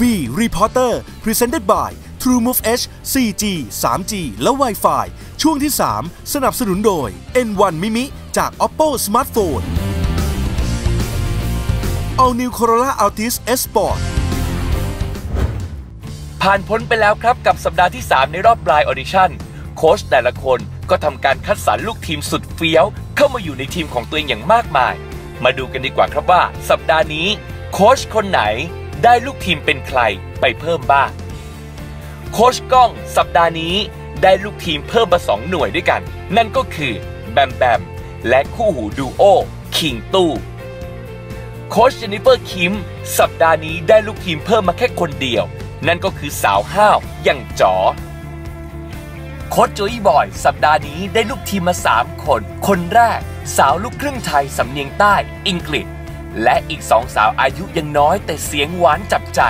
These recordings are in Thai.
V Reporter Presented by TrueMove H 4G 3G และ Wi-Fi ช่วงที่ 3 สนับสนุนโดย N1 Mimi จาก Oppo Smartphone All New Corolla Altis S Sport ผ่านพ้นไปแล้วครับกับสัปดาห์ที่ 3 ในรอบปลายออดิชั่นโค้ชแต่ละคนก็ทำการคัดสรรลูกทีมสุดเฟี้ยว เข้ามาอยู่ในทีมของตัวเองอย่างมากมาย มาดูกันดีกว่าครับว่า สัปดาห์นี้ โค้ชคนไหน ได้ลูกทีมเป็นใครไปเพิ่มบ้าง โค้ชก้องสัปดาห์นี้ได้ลูกทีมเพิ่มมาสองหน่วยด้วยกัน นั่นก็คือแบมแบมและคู่หูดูโอคิงตู้โค้ชเจนนิเฟอร์คิ้มสัปดาห์นี้ได้ลูกทีมเพิ่มมาแค่คนเดียว นั่นก็คือสาวห้าวอย่างจ๋อโค้ชโจอี้บอย สัปดาห์นี้ได้ลูกทีมมา 3 คน คนแรก สาวลูกครึ่งไทยสำเนียงใต้อังกฤษ และอีกสองสาวอายุยังน้อยแต่เสียงหวานจับใจ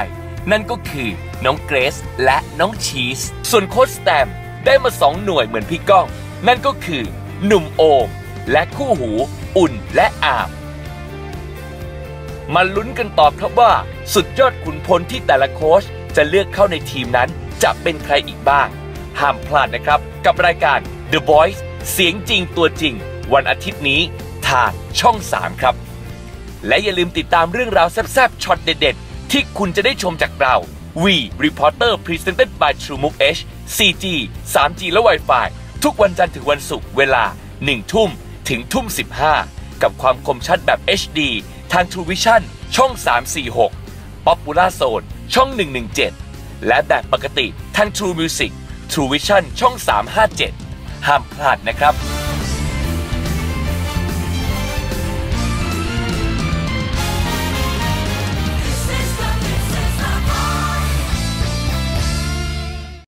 นั่นก็คือน้องเกรซและน้องชีส ส่วนโค้ชแตมได้มา2หน่วยเหมือนพี่ก้อง นั่นก็คือ หนุ่มโอม และคู่หู อุ่นและอามมาลุ้นกันต่อครับว่า สุดยอดขุนพลที่แต่ละโค้ชจะเลือกเข้าในทีมนั้นจะเป็นใครอีกบ้าง ห้ามพลาดนะครับ กับรายการ The Voice เสียงจริงตัวจริง วันอาทิตย์นี้ทางช่อง 3 ครับ และอย่าลืมติดตามเรื่องราวแซ่บๆช็อตเด็ดๆ ที่คุณจะได้ชมจากเรา We Reporter Presented by TrueMove H 4G 3G และ Wi-Fi ทุกวันจันทร์ถึงวันศุกร์เวลา 1 ทุ่มถึงทุ่ม 15 กับความคมชัดแบบ HD ทาง True Vision ช่อง 346 Popula Zone ช่อง 117 และแบบปกติทาง True Music True Vision ช่อง 357 ห้ามพลาดนะครับ